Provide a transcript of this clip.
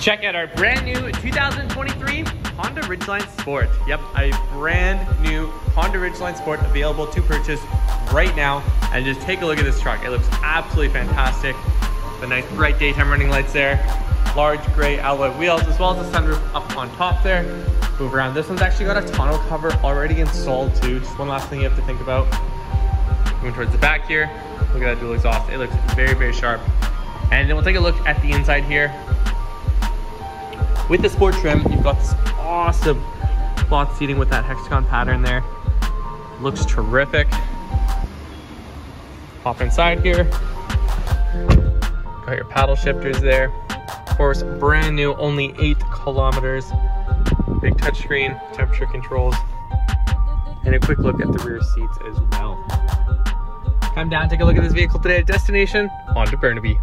Check out our brand new 2023 Honda Ridgeline Sport. Yep, a brand new Honda Ridgeline Sport available to purchase right now. And just take a look at this truck. It looks absolutely fantastic. The nice bright daytime running lights there. Large gray alloy wheels as well as the sunroof up on top there. Move around. This one's actually got a tonneau cover already installed too. Just one last thing you have to think about. Moving towards the back here. Look at that dual exhaust. It looks very, very sharp. And then we'll take a look at the inside here. With the sport trim, you've got this awesome cloth seating with that hexagon pattern there. Looks terrific. Hop inside here. Got your paddle shifters there. Of course, brand new, only eight kilometers. Big touchscreen, temperature controls, and a quick look at the rear seats as well. Come down, take a look at this vehicle today at destination, Honda Burnaby.